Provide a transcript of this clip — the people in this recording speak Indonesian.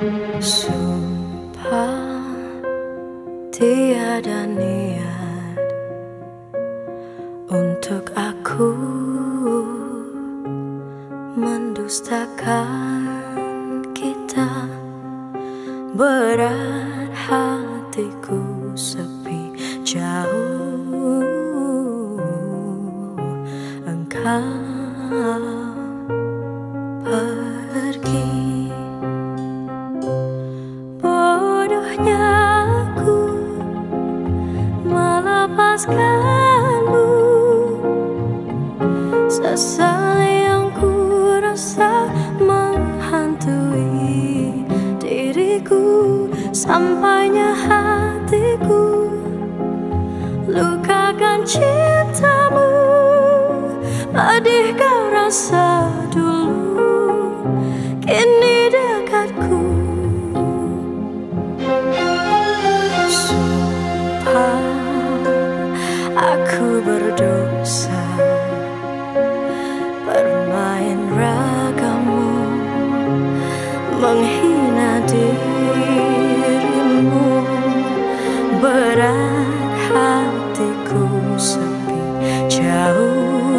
bersumpah tiada niat untuk aku mendustakan kita. Berat hatiku melepaskanmu. Sesal yang ku rasa menghantui diriku Sampainya hatiku. Lukakan cintamu Pedih kau rasa dulu menghina dirimu. Berat hatiku sepi jauh